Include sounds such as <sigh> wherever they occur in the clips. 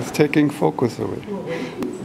it's taking focus away. <laughs>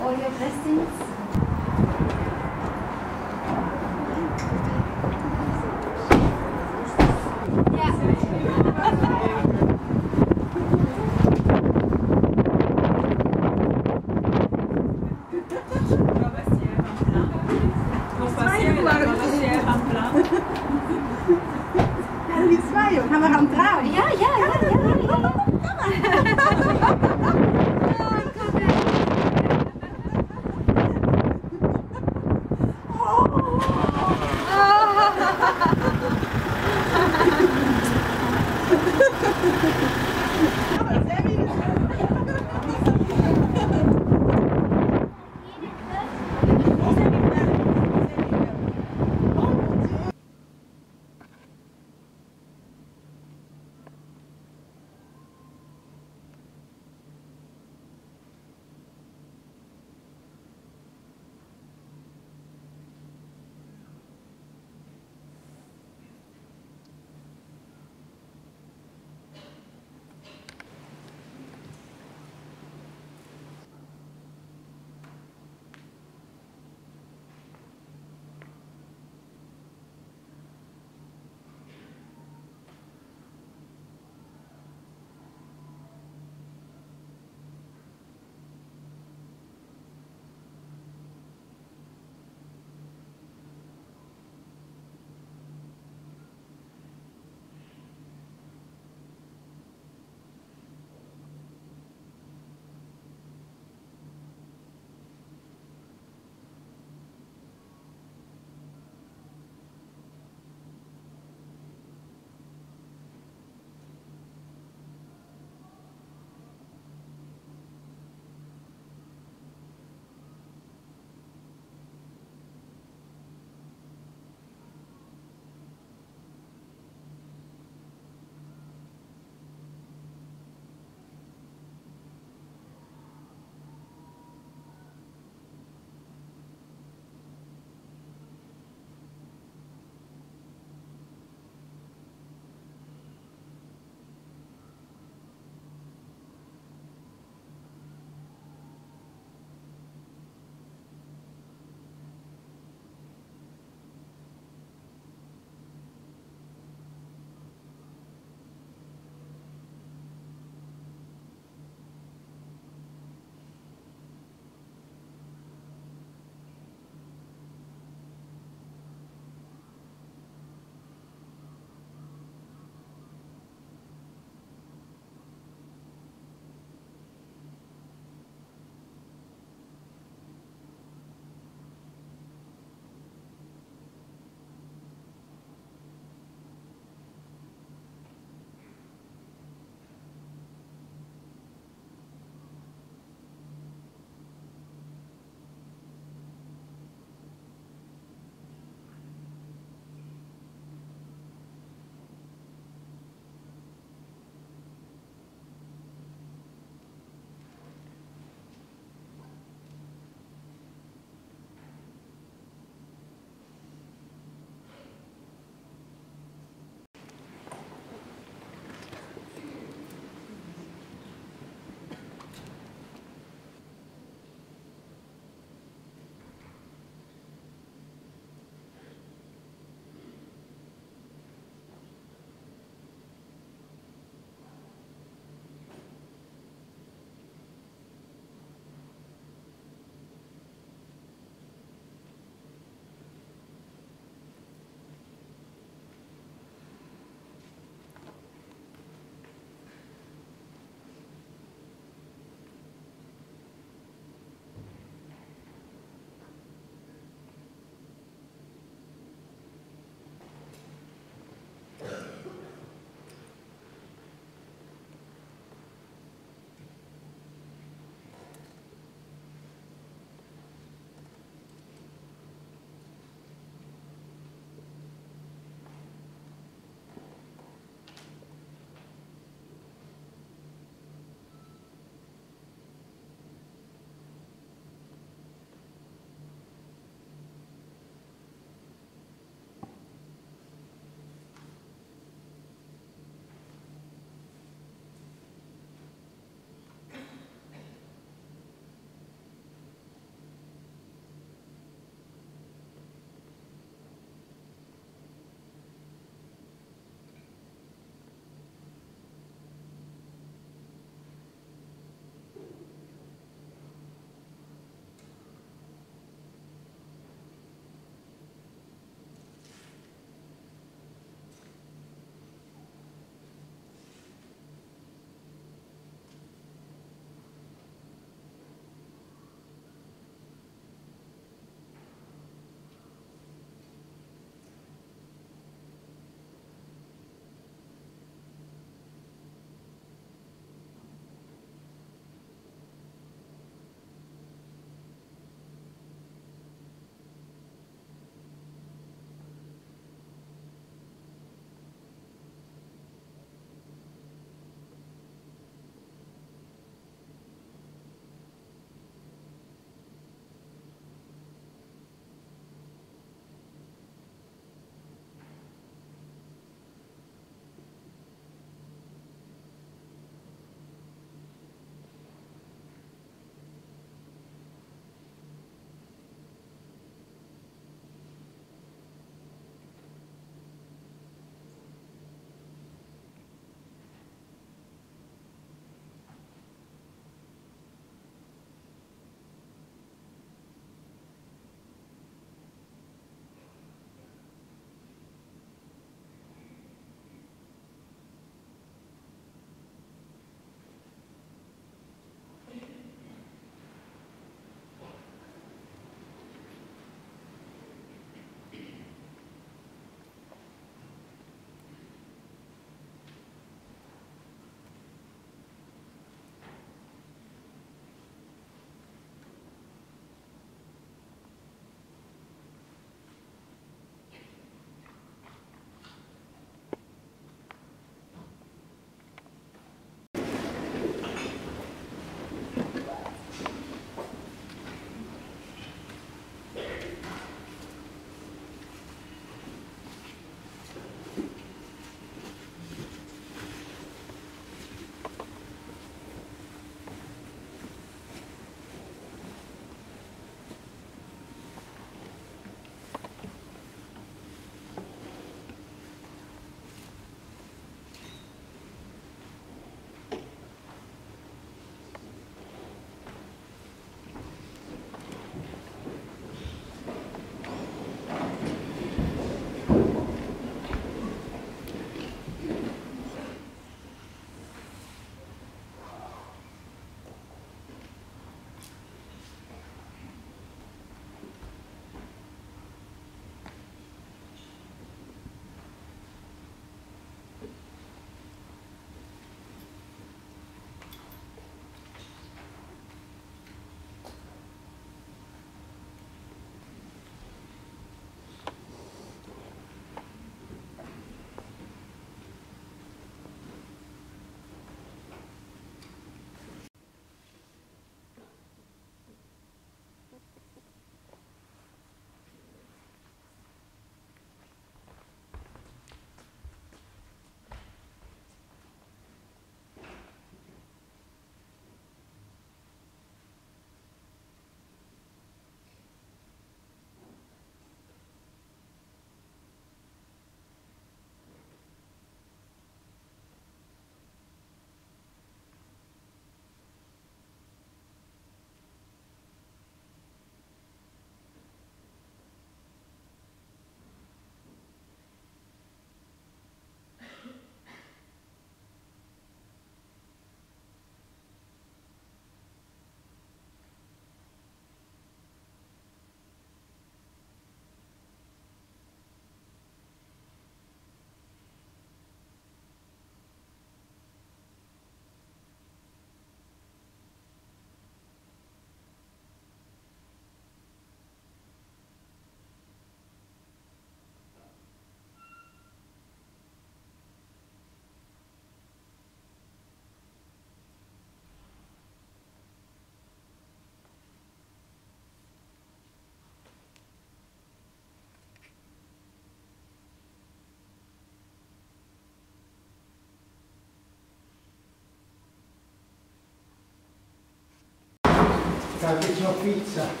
la pizza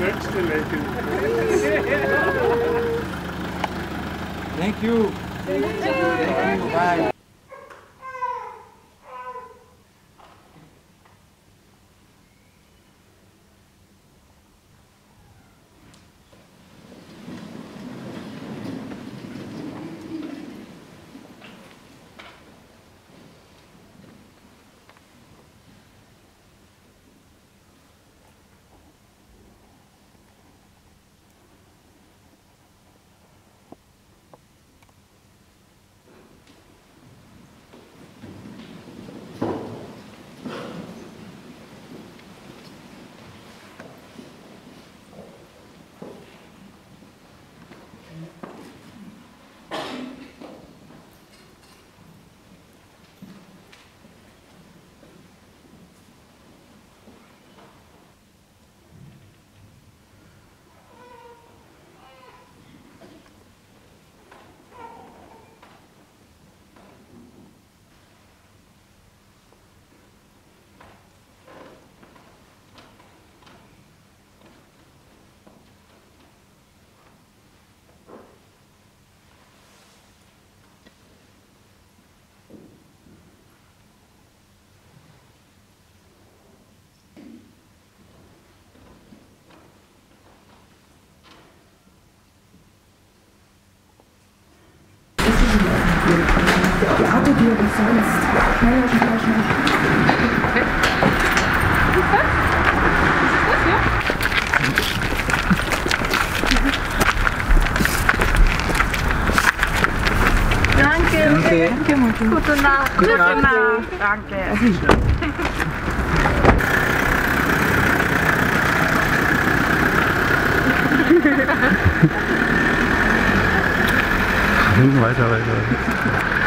to make Thank you. Thank you. Bye. Bitte dir wie sonst. Naja, schon mal schon. Danke. Danke, Martin. Gute Nacht. Gute Nacht. Danke. Danke. weiter, weiter.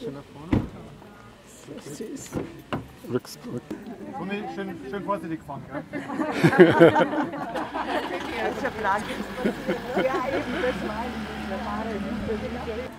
Schön nach vorne. So süß. Rücks, rück. Sonne, schön, schön vorsichtig fahren, gell? ja, eben, das meine ich.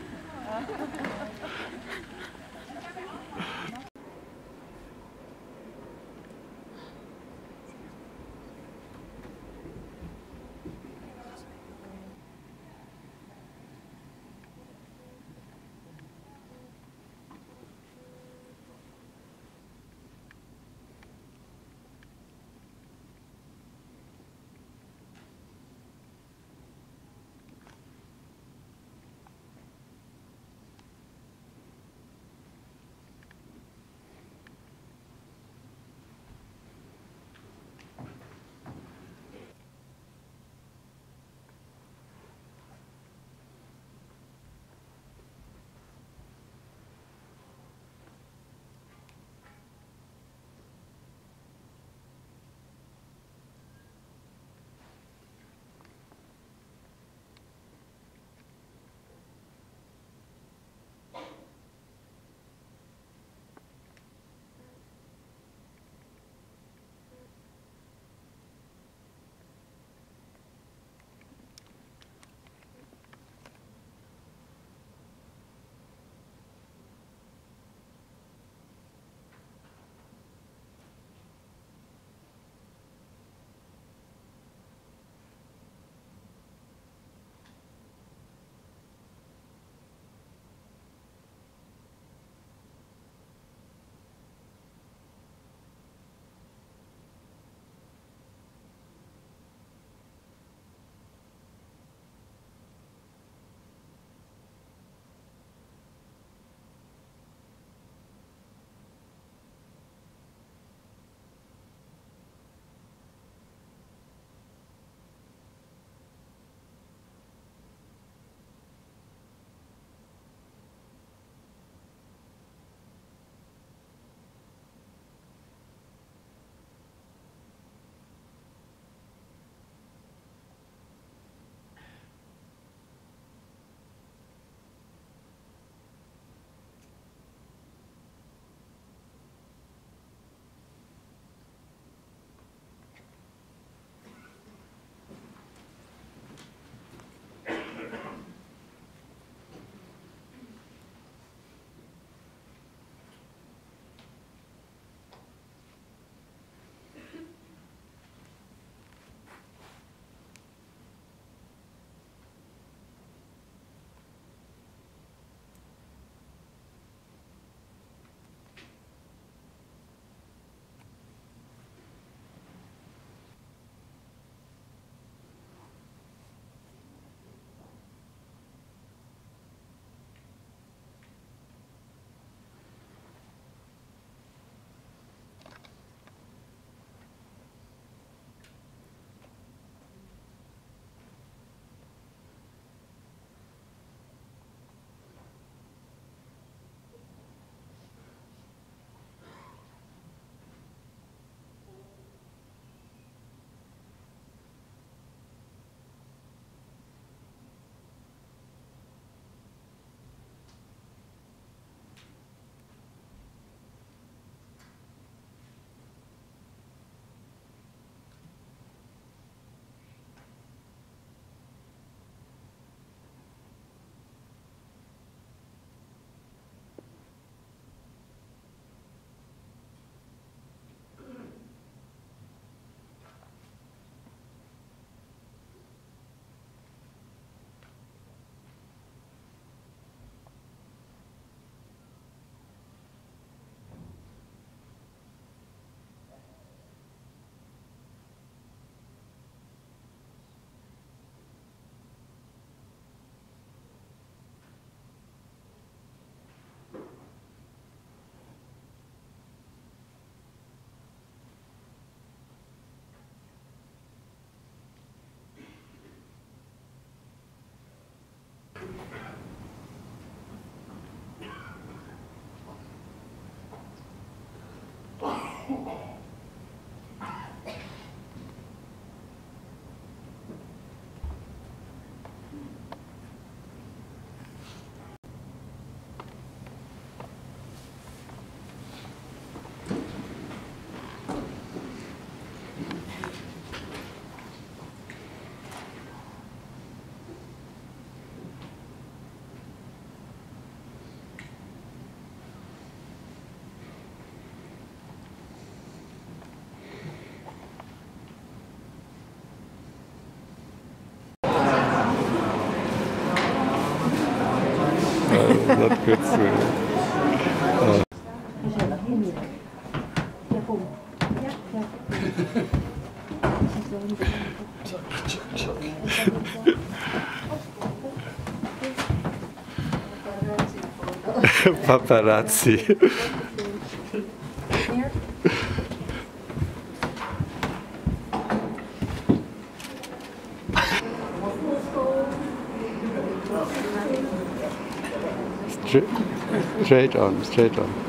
Paparazzi. Straight on, straight on.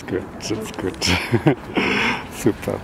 That's good, that's good. <laughs> Super.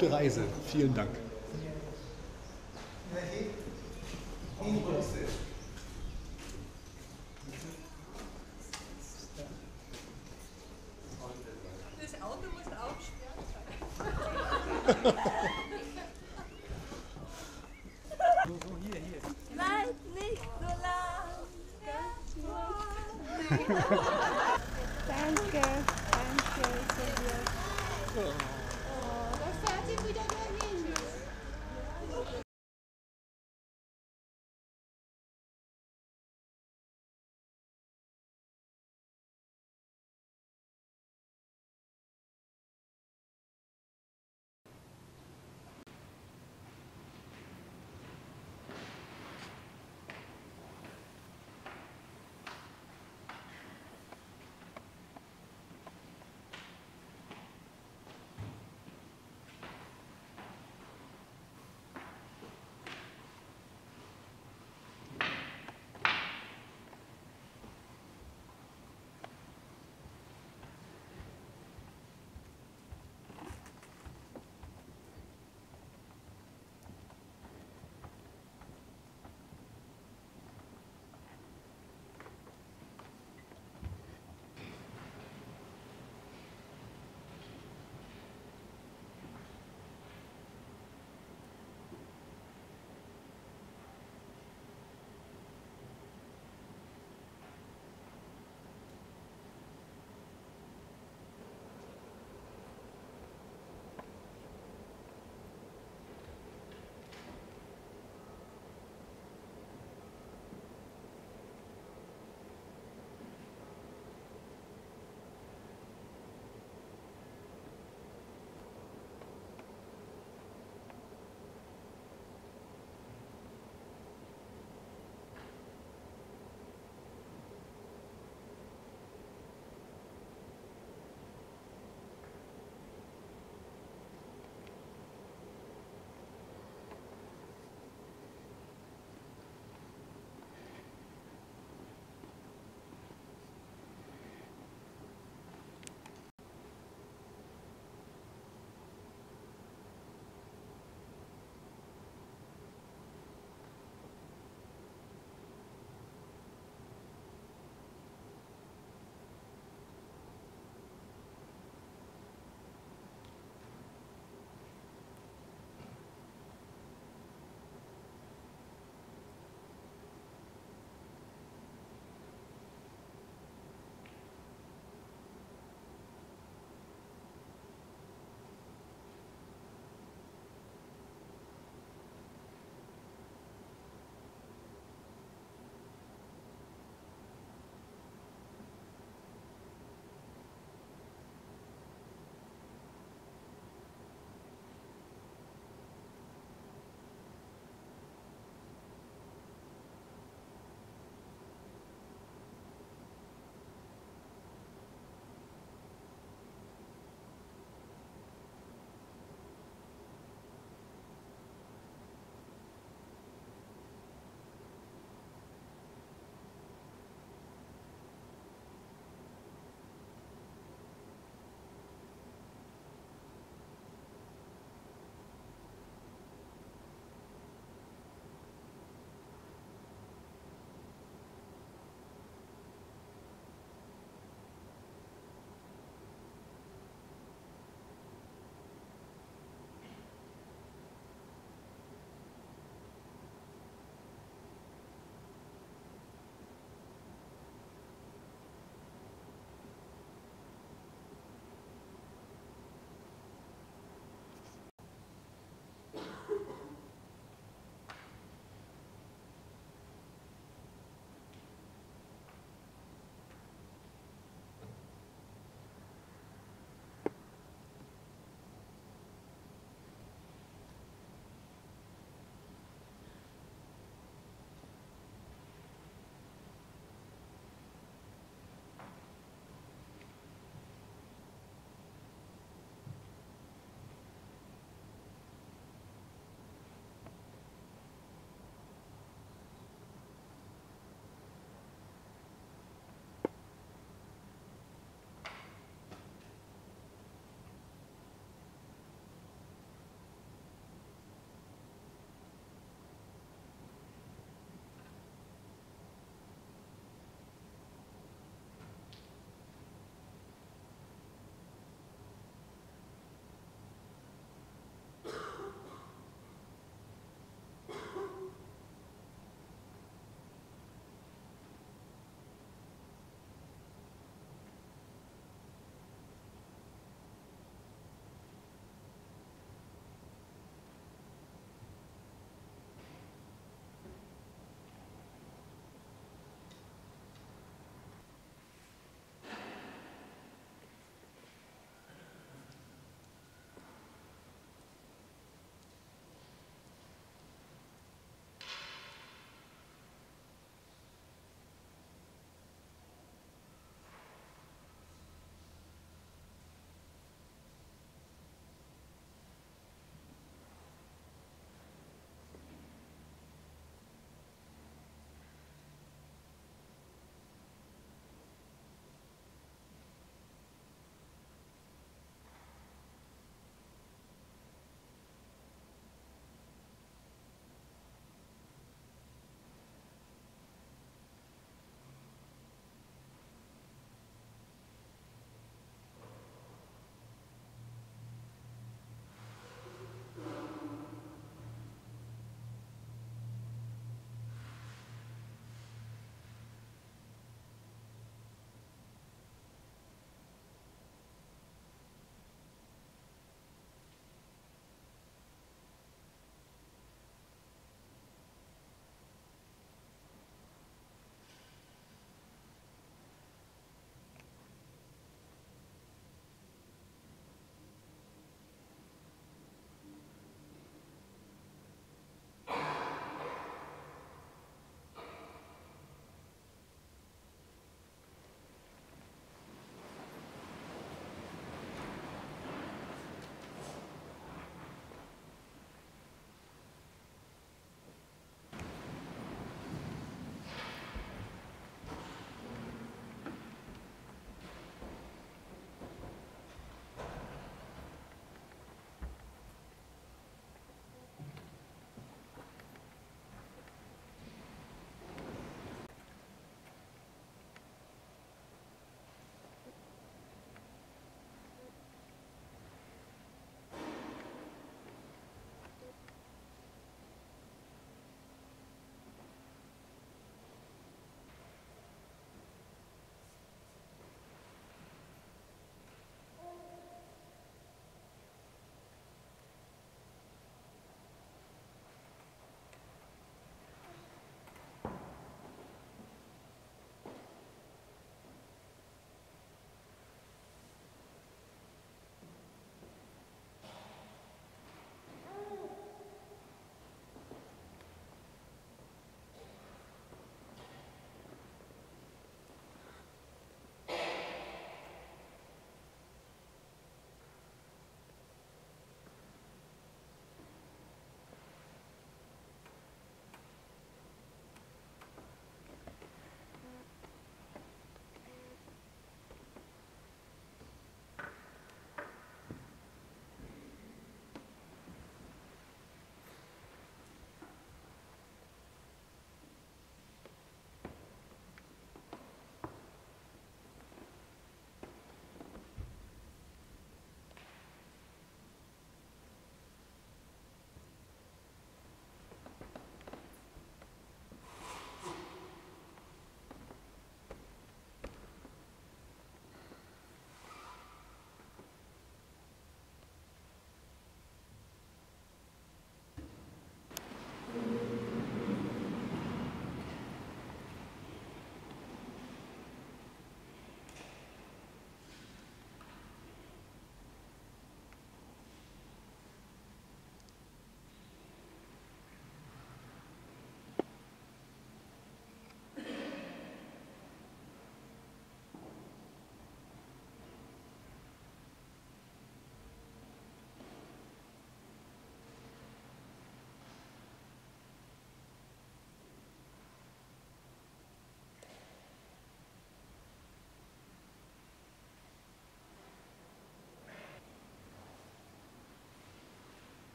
gute Reise. Vielen Dank.